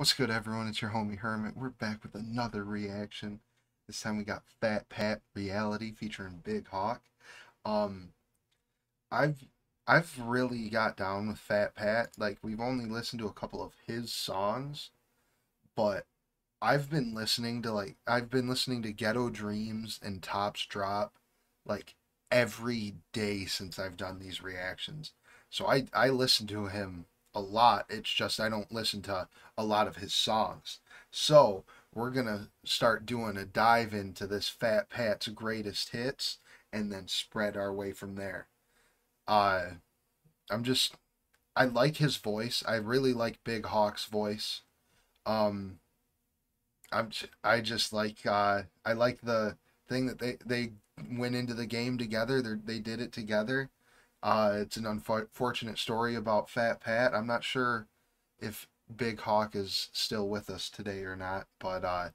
What's good, everyone? It's your homie Hermit. We're back with another reaction. This time we got Fat Pat Reality featuring Big Hawk. Um, I've I've really got down with Fat Pat. Like we've only listened to a couple of his songs, but I've been listening to like I've been listening to Ghetto Dreams and Tops Drop like every day since I've done these reactions. So I I listen to him a lot. It's just I don't listen to a lot of his songs. So we're gonna start doing a dive into this Fat Pat's greatest hits and then spread our way from there. Uh I'm just I like his voice. I really like Big Hawk's voice. Um I'm I just like uh I like the thing that they they went into the game together. They they did it together uh, it's an unfortunate story about Fat Pat. I'm not sure if Big Hawk is still with us today or not, but uh,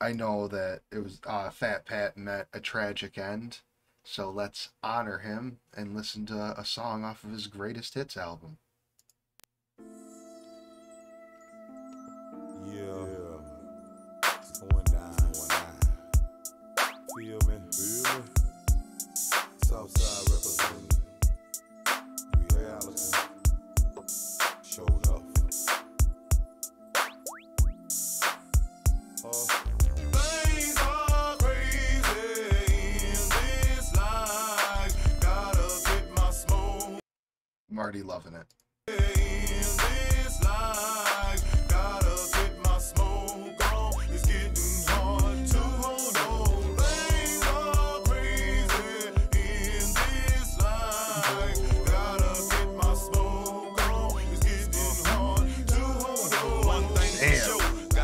I know that it was uh, Fat Pat met a tragic end. So let's honor him and listen to a song off of his greatest hits album. Yeah.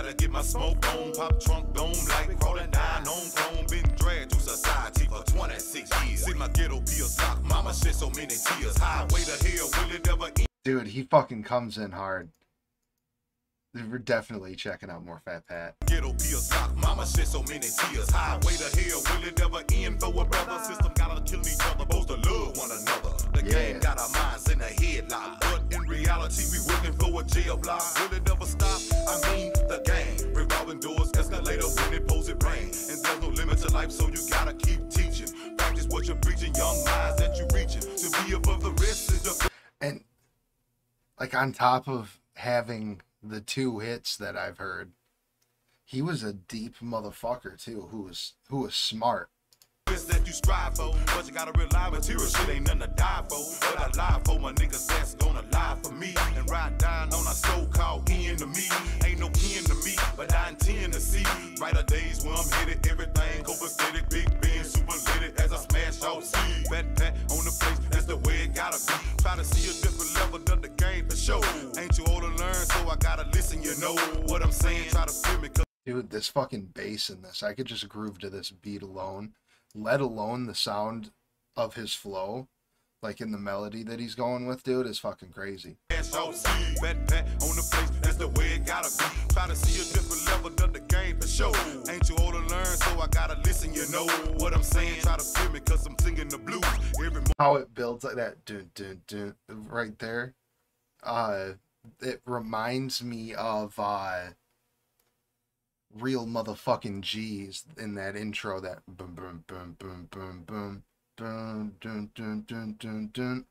Gotta get my smoke on. Pop trunk dome like crawling down on chrome. Been dragged to society for 26 years. See my ghetto pills lock. Mama shed so many tears. Highway to hell, will it ever end? Dude, he fucking comes in hard. We're definitely checking out more Fat Pat. Ghetto pills lock, mama shed so many tears. Highway to hell, will it ever end for a brother? System gotta kill each other, supposed to love one another. The Yeah. game got our minds in a headlock, but in reality, we working for a jail block. Will it ever stop? I mean, the game. Revolving doors, escalator when it it rain. And there's no limit to life, so you gotta keep teaching. Practice what you're preaching, young minds that you're reaching. To be above the rest is the And like on top of having the two hits that I've heard, he was a deep motherfucker too, who was who was smart. that you strive for. But you gotta realize material shit ain't nothing to die for. But I lie for my niggas that's gonna lie for me. And ride down on a so-called enemy. Ain't no kin to me, but I intend to see. Brighter days when I'm headed, everything copacetic. Big Ben, super lit smash out. Fat pat on the place, that's the way it gotta be. Try to see a different level of the game for sure. Ain't you old to learn, so I gotta listen, you know what I'm saying? Try to feel me, Dude, this fucking bass in this, I could just groove to this beat alone, let alone the sound of his flow, like in the melody that he's going with, dude, is fucking crazy. Cash fat pat on the place, that's the way it gotta be. Try to see a different level of the game for sure. Gotta you know what I'm saying? Try to feel me, cause I'm singing the blues every. How it builds like that, dun, dun, dun, right there. Uh, it reminds me of uh, real motherfucking G's in that intro. That boom, boom, boom, boom, boom, boom, dun, dun, dun, dun, dun, dun.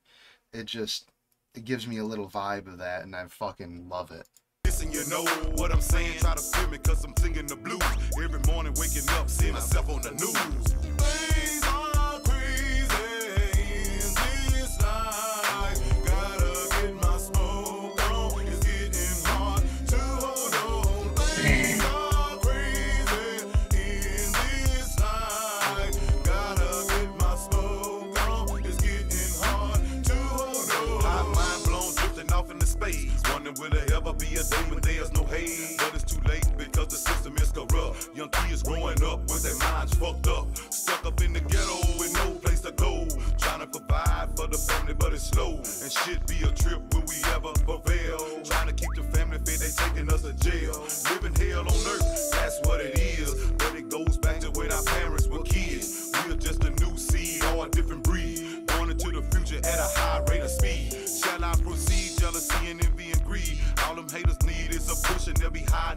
It just it gives me a little vibe of that, and I fucking love it. Listen, you know what I'm saying? Try to feel me, cause I'm singing the blues every morning, waking up, seeing myself on the news.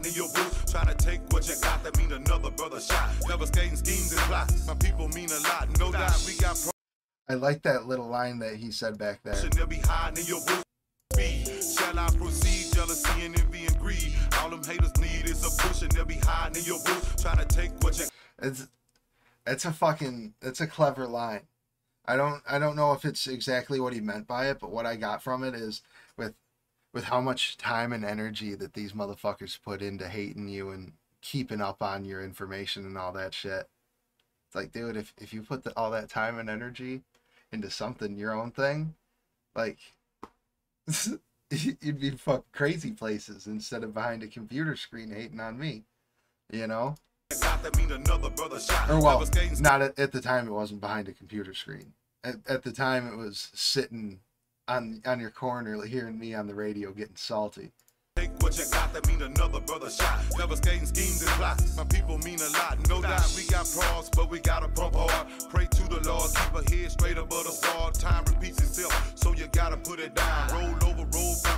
In your boots. Trying to take what you got, that mean another brother shot. Devastating schemes and plots. My people mean a lot. No doubt we got I like that little line that he said back there. and they'll be hiding in your boots. Shall I proceed? Jealousy and envy and greed. All them haters need is a push and they'll be hiding in your boots. Trying to take what you It's it's a fucking it's a clever line. I don't I don't know if it's exactly what he meant by it, but what I got from it is with with how much time and energy that these motherfuckers put into hating you and keeping up on your information and all that shit. It's like, dude, if if you put the, all that time and energy into something your own thing, like you'd be fuck crazy places instead of behind a computer screen hating on me. You know? Or well, not at, at the time. It wasn't behind a computer screen. At, at the time, it was sitting on on your corner, hearing me on the radio, getting salty. Take what you got, that mean another brother shot. Devastating schemes and plots. My people mean a lot. No doubt we got pros, but we gotta pump hard. Pray to the Lord, keep a head straight above the. Time repeats itself, so you gotta put it down. Roll over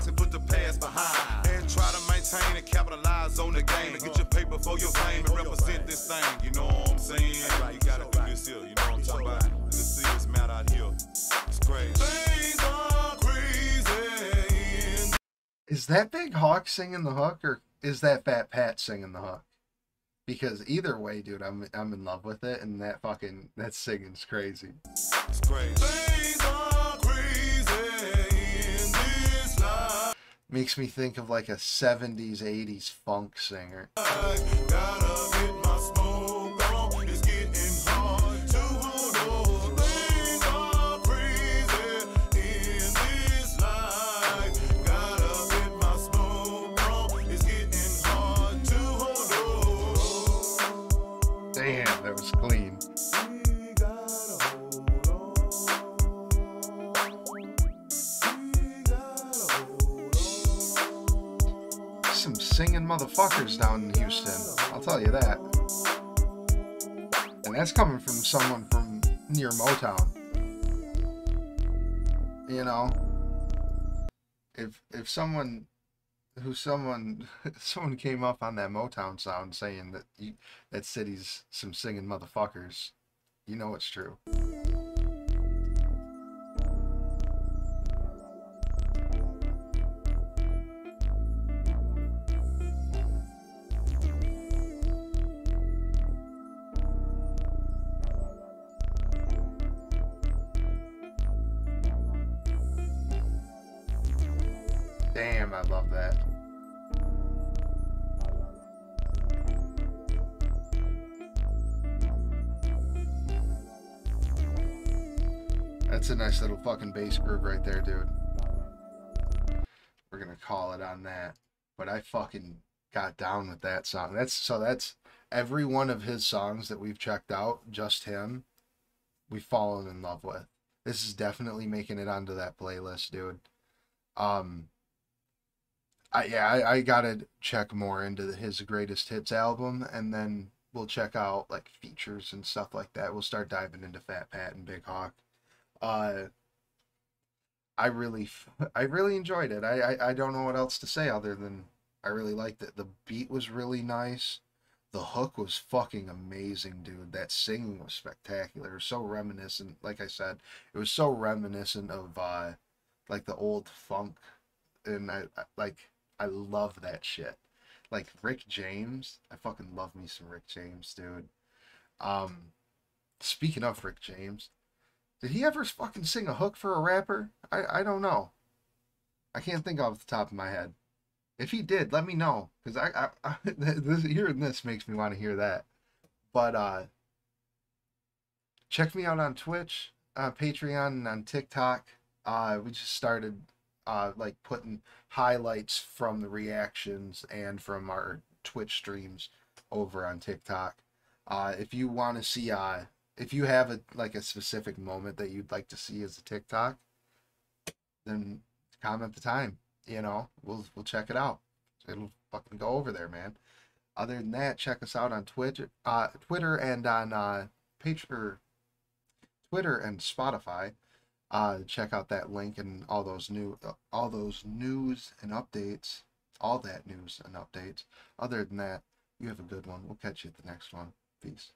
and put the past behind. And try to maintain and capitalize on the game. And get your paper for your fame and represent this thing. You know what I'm saying? You gotta do this here. You know what I'm talking about? Matter out here. It's crazy. Is that Big Hawk singing the hook, or is that Fat Pat singing the hook? Because either way, dude, I'm I'm in love with it, and that fucking that singing's crazy. It's crazy. Crazy in this life. Makes me think of like a '70s, '80s funk singer. Singing motherfuckers down in Houston. I'll tell you that. And that's coming from someone from near Motown. You know, if if someone who someone someone came up on that Motown sound saying that you, that city's some singing motherfuckers, you know it's true. I love that. That's a nice little fucking bass groove right there, dude. We're gonna call it on that. But I fucking got down with that song. That's so that's every one of his songs that we've checked out, just him, we've fallen in love with. This is definitely making it onto that playlist, dude. Um I yeah, I, I gotta check more into his greatest hits album, and then we'll check out like features and stuff like that. We'll start diving into Fat Pat and Big Hawk. Uh, I really, I really enjoyed it. I, I I don't know what else to say other than I really liked it. The beat was really nice. The hook was fucking amazing, dude. That singing was spectacular. It was so reminiscent. Like I said, it was so reminiscent of uh, like the old funk, and I, I like I love that shit. Like Rick James, I fucking love me some Rick James, dude. Um, speaking of Rick James, did he ever fucking sing a hook for a rapper? I I don't know. I can't think off the top of my head. If he did, let me know, cause I, I, I this, hearing this makes me want to hear that. But uh, check me out on Twitch, uh, Patreon, and on TikTok. Uh, we just started uh, like putting highlights from the reactions and from our Twitch streams over on TikTok. Uh, if you want to see, uh, if you have a like a specific moment that you'd like to see as a TikTok, then comment the time. You know, we'll we'll check it out. It'll fucking go over there, man. Other than that, check us out on Twitch, uh, Twitter, and on uh, page or Twitter and Spotify. Uh, check out that link and all those new, all those news and updates all that news and updates. Other than that, you have a good one. We'll catch you at the next one. Peace.